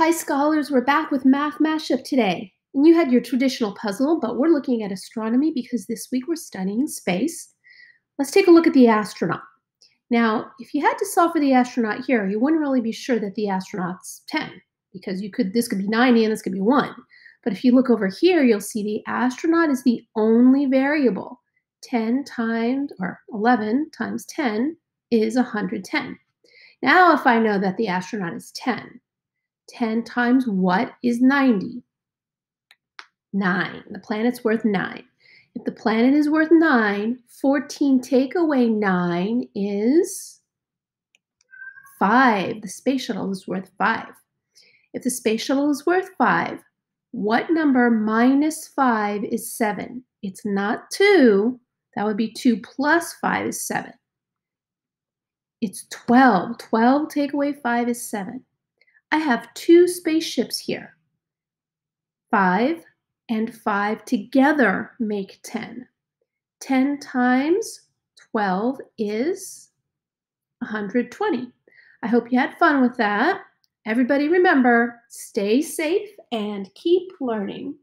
Hi, scholars. We're back with Math Mashup today. And you had your traditional puzzle, but we're looking at astronomy because this week we're studying space. Let's take a look at the astronaut. Now, if you had to solve for the astronaut here, you wouldn't really be sure that the astronaut's 10 because you could this could be 90 and this could be 1. But if you look over here, you'll see the astronaut is the only variable. 10 times or 11 times 10 is 110. Now, if I know that the astronaut is 10, 10 times what is 90? 9. The planet's worth 9. If the planet is worth 9, 14 take away 9 is 5. The space shuttle is worth 5. If the space shuttle is worth 5, what number minus 5 is 7? It's not 2. That would be 2 plus 5 is 7. It's 12. 12 take away 5 is 7. I have two spaceships here. 5 and 5 together make 10. 10 times 12 is 120. I hope you had fun with that. Everybody remember, stay safe and keep learning.